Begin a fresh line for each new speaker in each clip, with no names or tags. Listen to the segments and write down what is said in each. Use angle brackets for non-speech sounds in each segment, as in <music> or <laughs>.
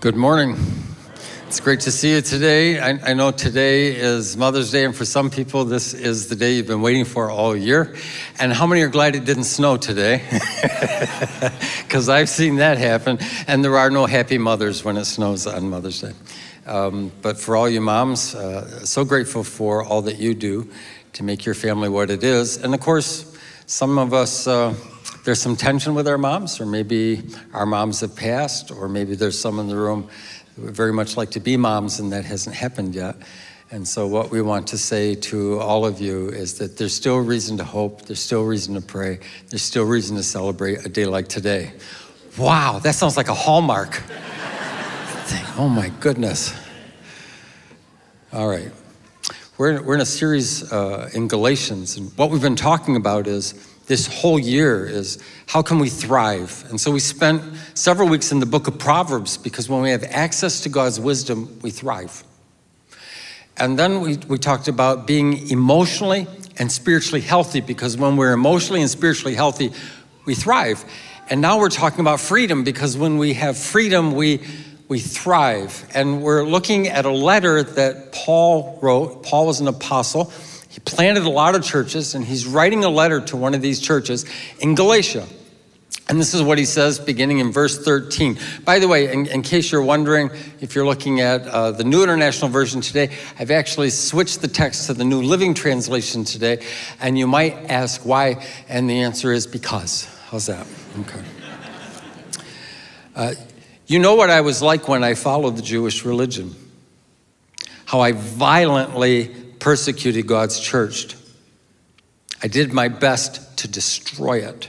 Good morning. It's great to see you today. I, I, know today is Mother's Day, and for some people, this is the day you've been waiting for all year. And how many are glad it didn't snow today? <laughs> Because I've seen that happen, and there are no happy mothers when it snows on Mother's Day. Um, but for all you moms, uh, so grateful for all that you do to make your family what it is. And of course, some of us. Uh, there's some tension with our moms, or maybe our moms have passed, or maybe there's some in the room who would very much like to be moms and that hasn't happened yet. And so, what we want to say to all of you is that there's still reason to hope, there's still reason to pray, there's still reason to celebrate a day like today. Wow, that sounds like a hallmark. <laughs> oh my goodness. All right. We're, we're in a series uh, in Galatians, and what we've been talking about is this whole year is how can we thrive? And so we spent several weeks in the book of Proverbs because when we have access to God's wisdom, we thrive. And then we, we talked about being emotionally and spiritually healthy because when we're emotionally and spiritually healthy, we thrive. And now we're talking about freedom because when we have freedom, we, we thrive. And we're looking at a letter that Paul wrote. Paul was an apostle. He planted a lot of churches, and he's writing a letter to one of these churches in Galatia. And this is what he says beginning in verse 13. By the way, in, in case you're wondering, if you're looking at uh, the New International Version today, I've actually switched the text to the New Living Translation today. And you might ask why, and the answer is because. How's that? Okay. Uh, you know what I was like when I followed the Jewish religion, how I violently persecuted God's church. I did my best to destroy it.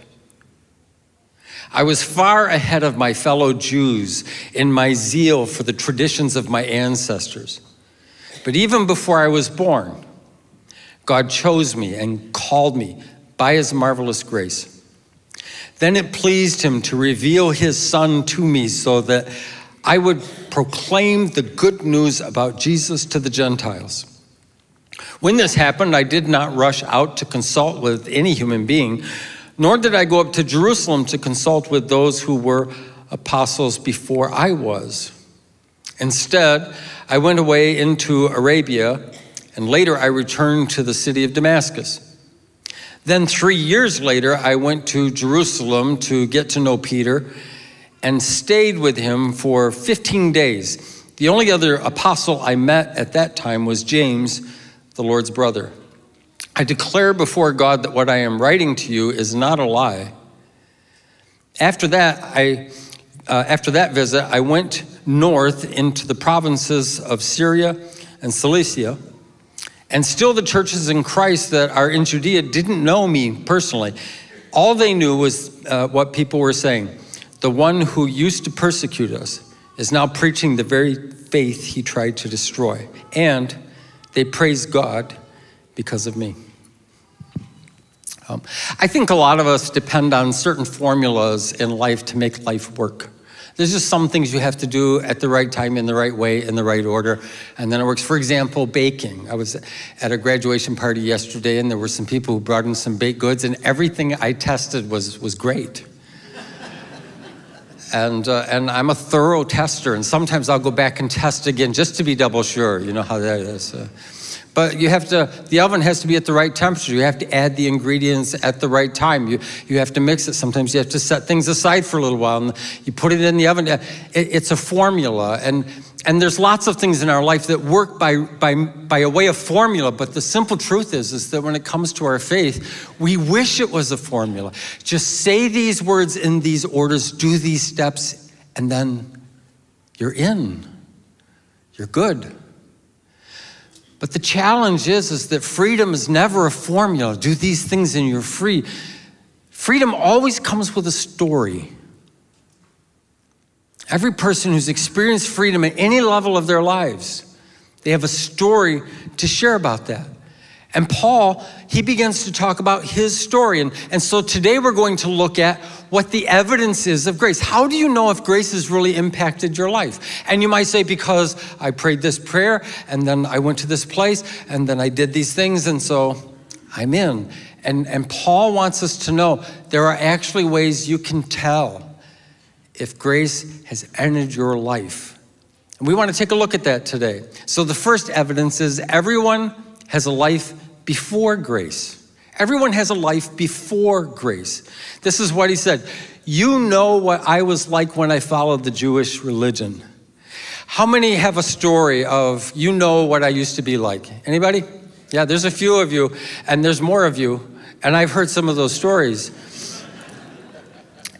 I was far ahead of my fellow Jews in my zeal for the traditions of my ancestors. But even before I was born, God chose me and called me by his marvelous grace. Then it pleased him to reveal his son to me so that I would proclaim the good news about Jesus to the Gentiles. When this happened, I did not rush out to consult with any human being, nor did I go up to Jerusalem to consult with those who were apostles before I was. Instead, I went away into Arabia, and later I returned to the city of Damascus. Then, three years later, I went to Jerusalem to get to know Peter and stayed with him for 15 days. The only other apostle I met at that time was James the Lord's brother. I declare before God that what I am writing to you is not a lie. After that, I, uh, after that visit, I went north into the provinces of Syria and Cilicia. And still, the churches in Christ that are in Judea didn't know me personally. All they knew was uh, what people were saying. The one who used to persecute us is now preaching the very faith he tried to destroy. And they praise God because of me. Um, I think a lot of us depend on certain formulas in life to make life work. There's just some things you have to do at the right time, in the right way, in the right order, and then it works. For example, baking. I was at a graduation party yesterday, and there were some people who brought in some baked goods, and everything I tested was, was great and uh, and I'm a thorough tester, and sometimes I'll go back and test again just to be double sure. You know how that is. Uh, but you have to, the oven has to be at the right temperature. You have to add the ingredients at the right time. You, you have to mix it. Sometimes you have to set things aside for a little while and you put it in the oven. It, it's a formula. And, and there's lots of things in our life that work by, by, by a way of formula. But the simple truth is, is that when it comes to our faith, we wish it was a formula. Just say these words in these orders, do these steps, and then you're in. You're good. But the challenge is, is that freedom is never a formula. Do these things and you're free. Freedom always comes with a story. Every person who's experienced freedom at any level of their lives, they have a story to share about that. And Paul, he begins to talk about his story. And, and so today we're going to look at what the evidence is of grace. How do you know if grace has really impacted your life? And you might say, because I prayed this prayer, and then I went to this place, and then I did these things, and so I'm in. And, and Paul wants us to know there are actually ways you can tell if grace has entered your life And we want to take a look at that today. So, the first evidence is everyone has a life before grace. Everyone has a life before grace. This is what he said You know what I was like when I followed the Jewish religion. How many have a story of you know what I used to be like? Anybody? Yeah, there's a few of you, and there's more of you, and I've heard some of those stories.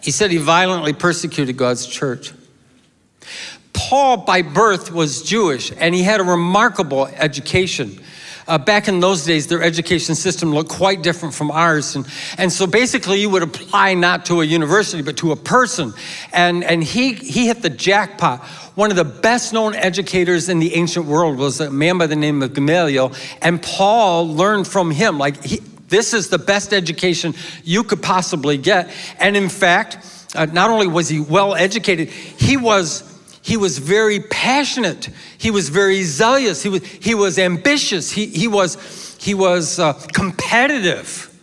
He said he violently persecuted God's church. Paul, by birth, was Jewish, and he had a remarkable education. Uh, back in those days, their education system looked quite different from ours. And, and so basically, you would apply not to a university, but to a person. And, and he, he hit the jackpot. One of the best known educators in the ancient world was a man by the name of Gamaliel. And Paul learned from him. Like, he, this is the best education you could possibly get. And in fact, uh, not only was he well educated, he was he was very passionate. He was very zealous. He was, he was ambitious. He, he was, he was uh, competitive.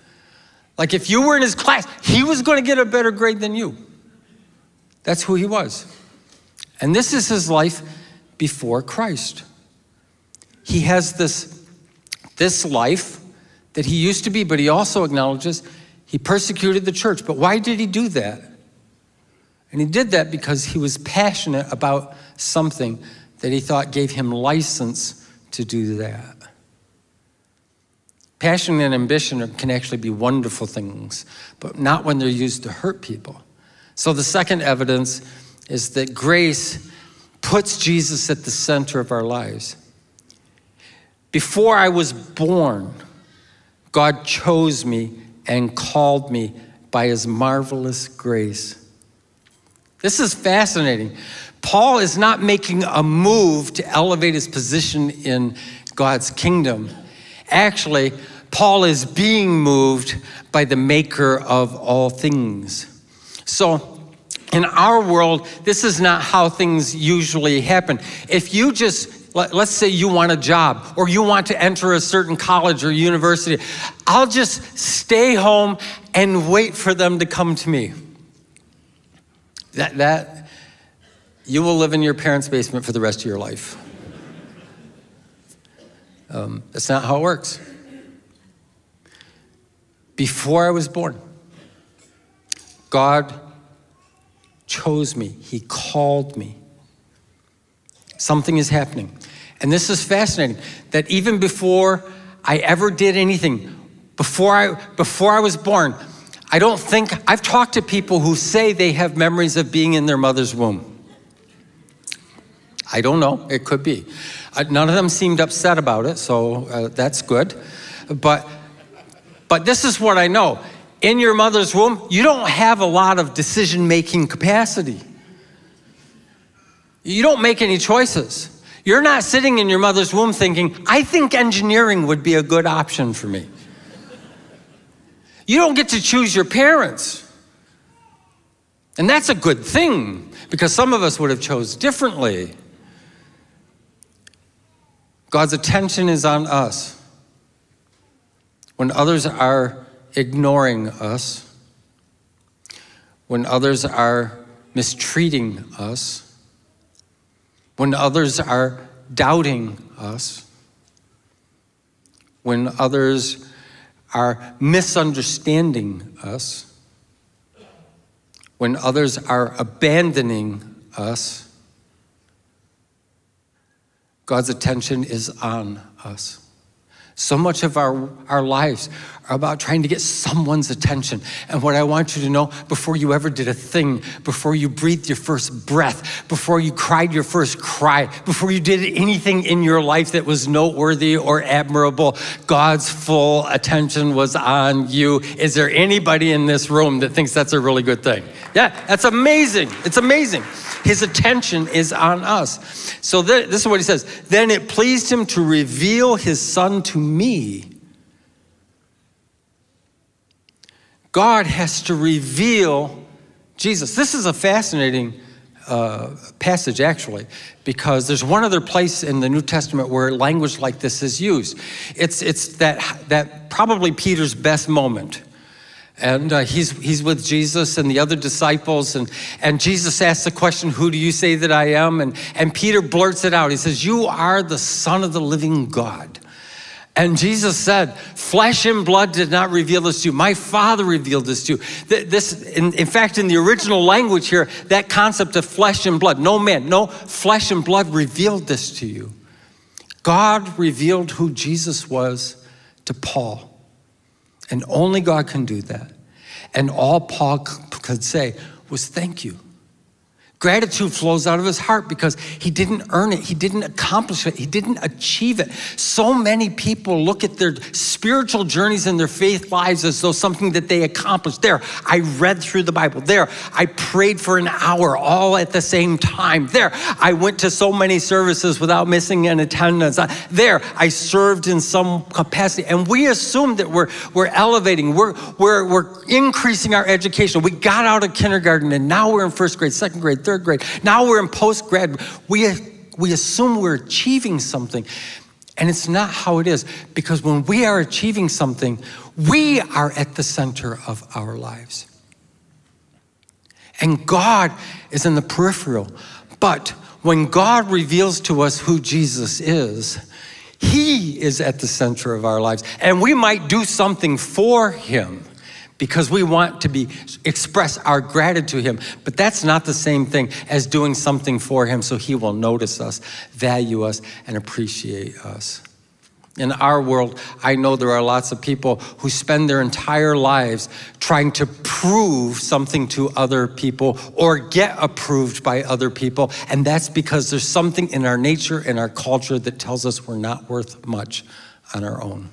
Like if you were in his class, he was going to get a better grade than you. That's who he was. And this is his life before Christ. He has this, this life that he used to be, but he also acknowledges he persecuted the church. But why did he do that? And he did that because he was passionate about something that he thought gave him license to do that. Passion and ambition can actually be wonderful things, but not when they're used to hurt people. So the second evidence is that grace puts Jesus at the center of our lives. Before I was born, God chose me and called me by his marvelous grace. This is fascinating. Paul is not making a move to elevate his position in God's kingdom. Actually, Paul is being moved by the maker of all things. So, in our world, this is not how things usually happen. If you just, let's say you want a job or you want to enter a certain college or university, I'll just stay home and wait for them to come to me. That, that, you will live in your parents' basement for the rest of your life. Um, that's not how it works. Before I was born, God chose me, He called me. Something is happening. And this is fascinating that even before I ever did anything, before I, before I was born, I don't think, I've talked to people who say they have memories of being in their mother's womb. I don't know, it could be. Uh, none of them seemed upset about it, so uh, that's good. But, but this is what I know. In your mother's womb, you don't have a lot of decision making capacity. You don't make any choices. You're not sitting in your mother's womb thinking, I think engineering would be a good option for me. You don't get to choose your parents. And that's a good thing because some of us would have chose differently. God's attention is on us. When others are ignoring us, when others are mistreating us, when others are doubting us, when others are misunderstanding us, when others are abandoning us, God's attention is on us. So much of our, our lives are about trying to get someone's attention. And what I want you to know before you ever did a thing, before you breathed your first breath, before you cried your first cry, before you did anything in your life that was noteworthy or admirable, God's full attention was on you. Is there anybody in this room that thinks that's a really good thing? Yeah, that's amazing. It's amazing. His attention is on us. So th- this is what he says. Then it pleased him to reveal his son to me. God has to reveal Jesus. This is a fascinating uh, passage, actually, because there's one other place in the New Testament where language like this is used. It's, it's that, that probably Peter's best moment. and uh, he's, he's with Jesus and the other disciples. And, and Jesus asks the question, Who do you say that I am? And, and Peter blurts it out. He says, You are the Son of the living God. And Jesus said, Flesh and blood did not reveal this to you. My Father revealed this to you. This, in, in fact, in the original language here, that concept of flesh and blood, no man, no flesh and blood revealed this to you. God revealed who Jesus was to Paul. And only God can do that. And all Paul could say was, Thank you. Gratitude flows out of his heart because he didn't earn it, he didn't accomplish it, he didn't achieve it. So many people look at their spiritual journeys and their faith lives as though something that they accomplished. There, I read through the Bible. There, I prayed for an hour all at the same time. There, I went to so many services without missing an attendance. There, I served in some capacity. And we assume that we're, we're elevating, we're, we're, we're increasing our education. We got out of kindergarten and now we're in first grade, second grade, third grade. Now we're in post grad. We, we assume we're achieving something. And it's not how it is because when we are achieving something, we are at the center of our lives. And God is in the peripheral. But when God reveals to us who Jesus is, He is at the center of our lives. And we might do something for Him because we want to be express our gratitude to him. But that's not the same thing as doing something for him so he will notice us value us and appreciate us. In our world i know there are lots of people who spend their entire lives trying to prove something to other people or get approved by other people and that's because there's something in our nature and our culture that tells us we're not worth much on our own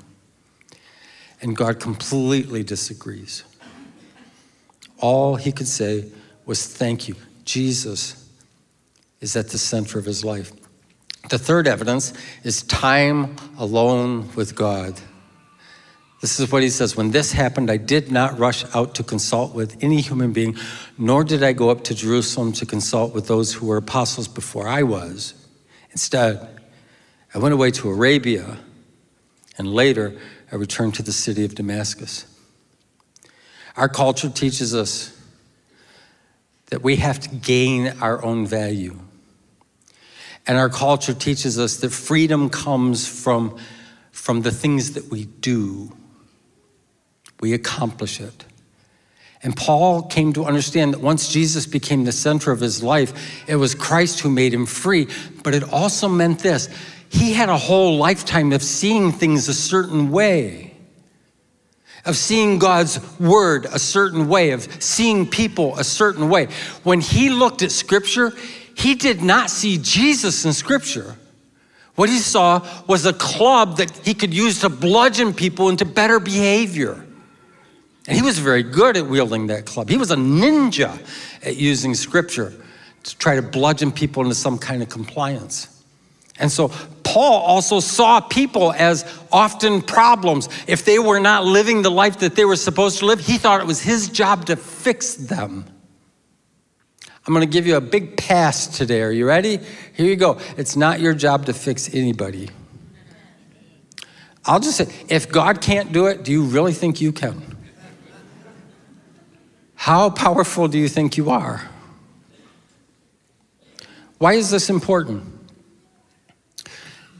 and God completely disagrees. All he could say was, Thank you. Jesus is at the center of his life. The third evidence is time alone with God. This is what he says When this happened, I did not rush out to consult with any human being, nor did I go up to Jerusalem to consult with those who were apostles before I was. Instead, I went away to Arabia, and later I returned to the city of Damascus. Our culture teaches us that we have to gain our own value. And our culture teaches us that freedom comes from, from the things that we do. We accomplish it. And Paul came to understand that once Jesus became the center of his life, it was Christ who made him free. But it also meant this he had a whole lifetime of seeing things a certain way, of seeing God's word a certain way, of seeing people a certain way. When he looked at scripture, he did not see Jesus in scripture. What he saw was a club that he could use to bludgeon people into better behavior. And he was very good at wielding that club. He was a ninja at using scripture to try to bludgeon people into some kind of compliance. And so Paul also saw people as often problems. If they were not living the life that they were supposed to live, he thought it was his job to fix them. I'm going to give you a big pass today. Are you ready? Here you go. It's not your job to fix anybody. I'll just say if God can't do it, do you really think you can? How powerful do you think you are? Why is this important?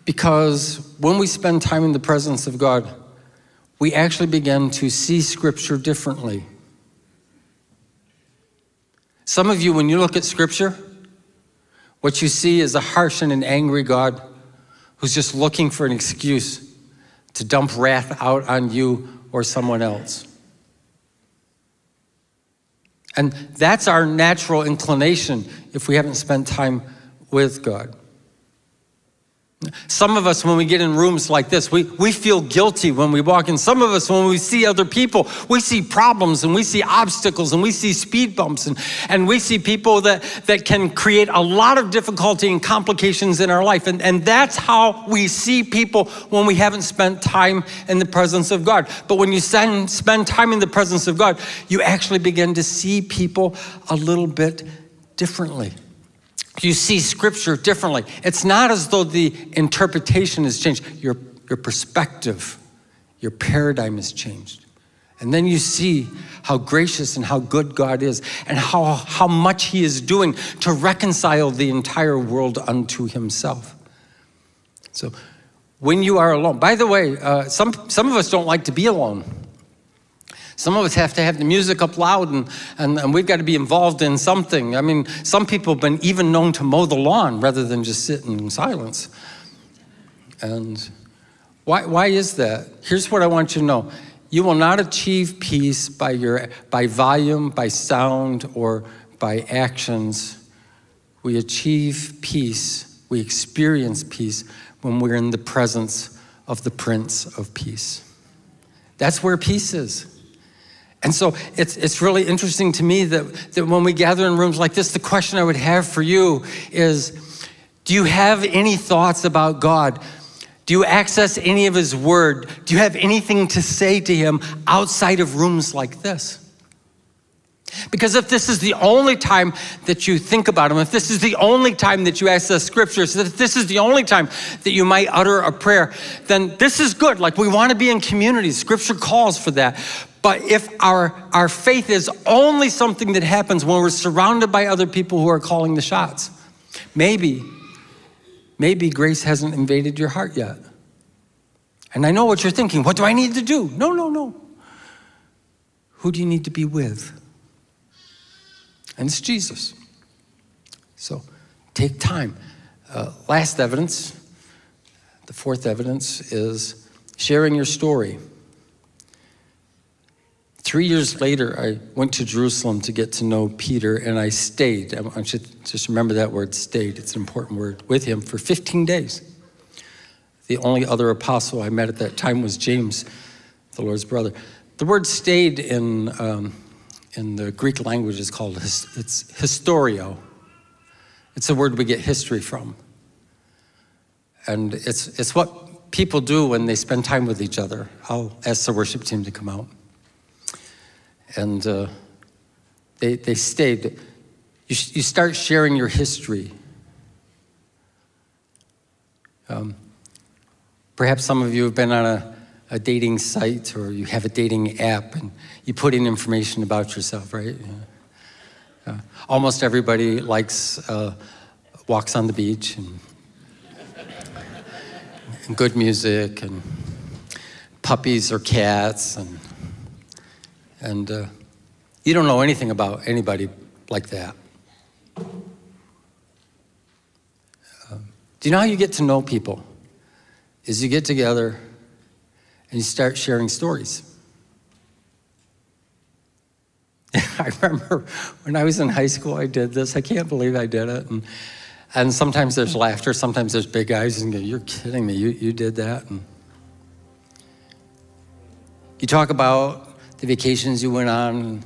Because when we spend time in the presence of God, we actually begin to see Scripture differently. Some of you, when you look at Scripture, what you see is a harsh and an angry God who's just looking for an excuse to dump wrath out on you or someone else. And that's our natural inclination if we haven't spent time with God. Some of us, when we get in rooms like this, we, we feel guilty when we walk in. Some of us, when we see other people, we see problems and we see obstacles and we see speed bumps and, and we see people that, that can create a lot of difficulty and complications in our life. And, and that's how we see people when we haven't spent time in the presence of God. But when you spend, spend time in the presence of God, you actually begin to see people a little bit differently you see scripture differently. It's not as though the interpretation has changed, your, your perspective, your paradigm has changed. And then you see how gracious and how good God is, and how, how much He is doing to reconcile the entire world unto Himself. So, when you are alone, by the way, uh, some, some of us don't like to be alone. Some of us have to have the music up loud and, and, and, we've got to be involved in something. I mean, some people have been even known to mow the lawn rather than just sit in silence. And why, why is that? Here's what I want you to know you will not achieve peace by, your, by volume, by sound, or by actions. We achieve peace, we experience peace when we're in the presence of the Prince of Peace. That's where peace is. And so it's, it's really interesting to me that, that when we gather in rooms like this, the question I would have for you is Do you have any thoughts about God? Do you access any of His Word? Do you have anything to say to Him outside of rooms like this? Because if this is the only time that you think about Him, if this is the only time that you access Scriptures, if this is the only time that you might utter a prayer, then this is good. Like we want to be in community. Scripture calls for that. But if our, our faith is only something that happens when we're surrounded by other people who are calling the shots, maybe Maybe grace hasn't invaded your heart yet. And I know what you're thinking. What do I need to do? No, no, no. Who do you need to be with? And it's Jesus. So take time. Uh, last evidence, the fourth evidence, is sharing your story. Three years later, I went to Jerusalem to get to know Peter, and I stayed. I want you to just remember that word stayed, it's an important word, with him for 15 days. The only other apostle I met at that time was James, the Lord's brother. The word stayed in, um, in the Greek language is called it's historio. It's a word we get history from. And it's, it's what people do when they spend time with each other. I'll ask the worship team to come out and uh, they, they stayed. You, you start sharing your history. Um, perhaps some of you have been on a, a dating site or you have a dating app and you put in information about yourself, right? Uh, almost everybody likes uh, walks on the beach and, and good music and puppies or cats and and uh, you don't know anything about anybody like that. Um, do you know how you get to know people? Is you get together and you start sharing stories. <laughs> I remember when I was in high school, I did this. I can't believe I did it. And, and sometimes there's laughter, sometimes there's big eyes, and You're kidding me, you, you did that. And you talk about the vacations you went on,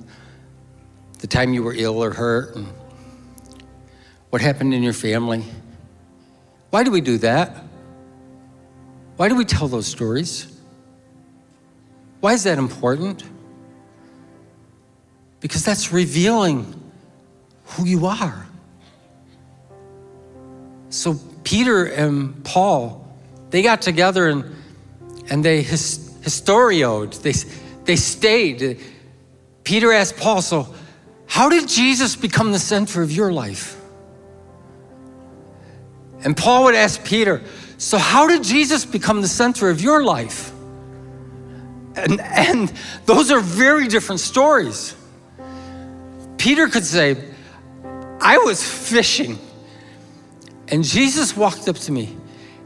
the time you were ill or hurt, what happened in your family. Why do we do that? Why do we tell those stories? Why is that important? Because that's revealing who you are. So Peter and Paul, they got together and, and they his, historioed. They, they stayed. Peter asked Paul, So, how did Jesus become the center of your life? And Paul would ask Peter, So, how did Jesus become the center of your life? And, and those are very different stories. Peter could say, I was fishing, and Jesus walked up to me,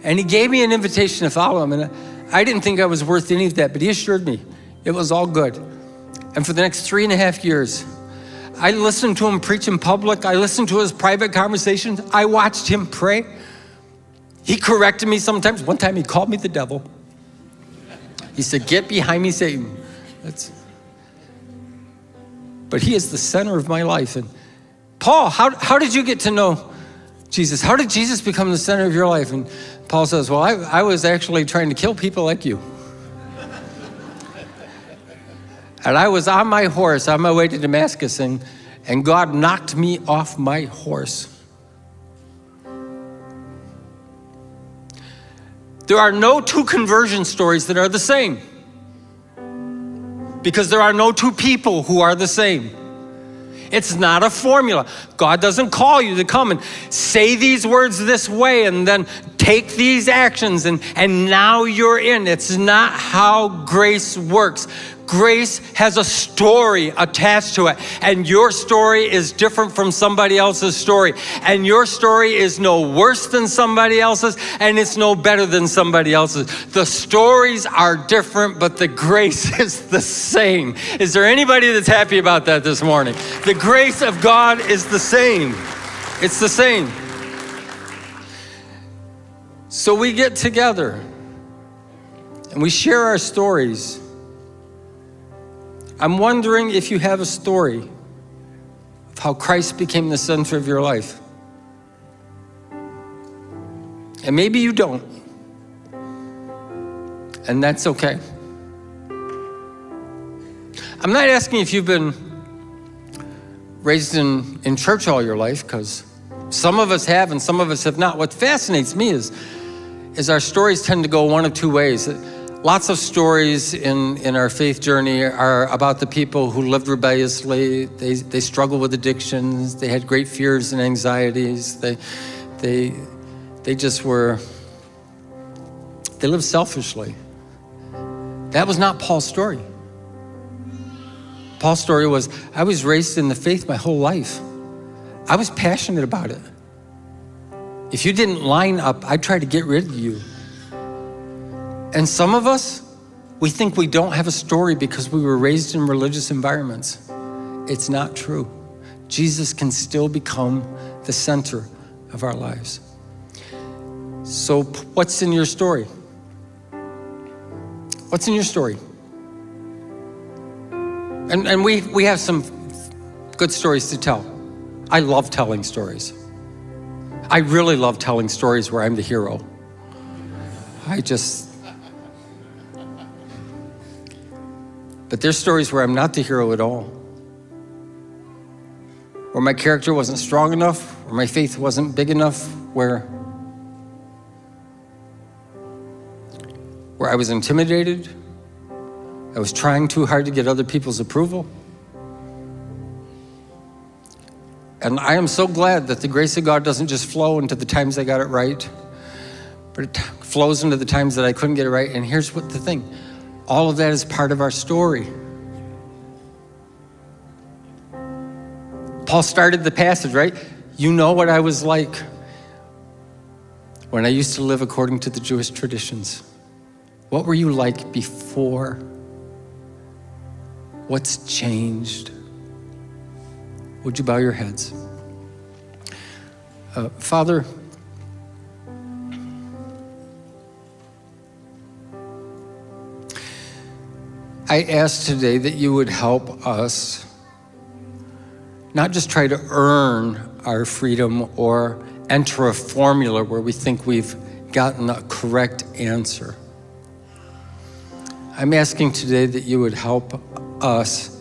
and he gave me an invitation to follow him. And I didn't think I was worth any of that, but he assured me it was all good. And for the next three and a half years, I listened to him preach in public. I listened to his private conversations. I watched him pray. He corrected me sometimes. One time he called me the devil. He said, Get behind me, Satan. That's... But he is the center of my life. And Paul, how, how did you get to know Jesus? How did Jesus become the center of your life? And Paul says, Well, I, I was actually trying to kill people like you. And I was on my horse on my way to Damascus, and, and God knocked me off my horse. There are no two conversion stories that are the same. because there are no two people who are the same. It's not a formula. God doesn't call you to come and say these words this way and then take these actions and, and now you're in. It's not how grace works. Grace has a story attached to it, and your story is different from somebody else's story. And your story is no worse than somebody else's, and it's no better than somebody else's. The stories are different, but the grace <laughs> is the same. Is there anybody that's happy about that this morning? The grace of God is the same. It's the same. So we get together and we share our stories. I'm wondering if you have a story of how Christ became the center of your life. And maybe you don't. And that's okay. I'm not asking if you've been raised in, in church all your life, because some of us have and some of us have not. What fascinates me is, is our stories tend to go one of two ways. Lots of stories in, in our faith journey are about the people who lived rebelliously. They, they struggled with addictions. They had great fears and anxieties. They, they, they just were, they lived selfishly. That was not Paul's story. Paul's story was I was raised in the faith my whole life. I was passionate about it. If you didn't line up, I'd try to get rid of you. And some of us, we think we don't have a story because we were raised in religious environments. It's not true. Jesus can still become the center of our lives. So, what's in your story? What's in your story? And, and we, we have some good stories to tell. I love telling stories. I really love telling stories where I'm the hero. I just, But there's stories where I'm not the hero at all. Where my character wasn't strong enough, where my faith wasn't big enough, where where I was intimidated. I was trying too hard to get other people's approval. And I am so glad that the grace of God doesn't just flow into the times I got it right, but it flows into the times that I couldn't get it right. And here's what the thing all of that is part of our story. Paul started the passage, right? You know what I was like when I used to live according to the Jewish traditions. What were you like before? What's changed? Would you bow your heads? Uh, Father, I ask today that you would help us not just try to earn our freedom or enter a formula where we think we've gotten a correct answer. I'm asking today that you would help us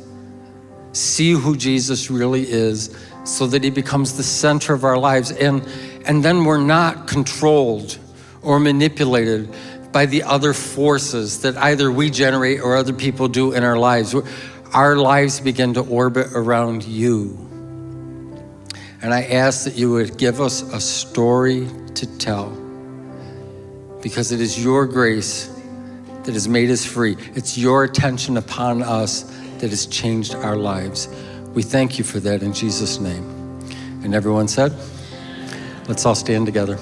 see who Jesus really is so that he becomes the center of our lives and and then we're not controlled or manipulated by the other forces that either we generate or other people do in our lives. Our lives begin to orbit around you. And I ask that you would give us a story to tell because it is your grace that has made us free. It's your attention upon us that has changed our lives. We thank you for that in Jesus' name. And everyone said, let's all stand together.